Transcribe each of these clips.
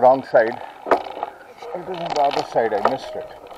wrong side. It is on the other side. I missed it.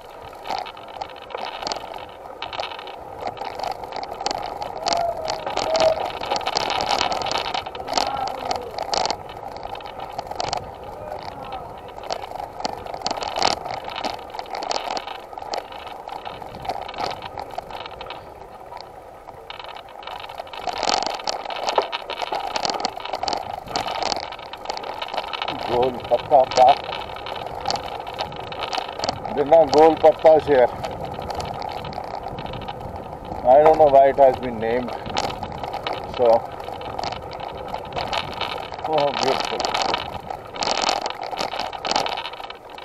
There are no gol pattas here. I don't know why it has been named. So, oh, beautiful.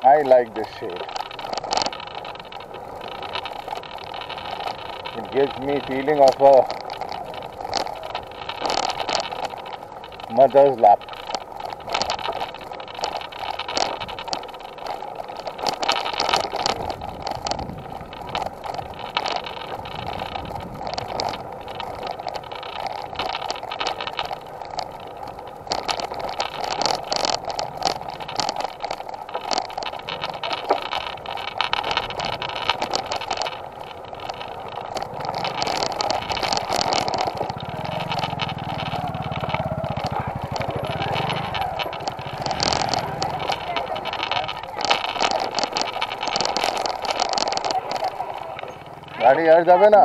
I like this shade. It gives me feeling of a mother's lap. গাড়ি আর যাবে না।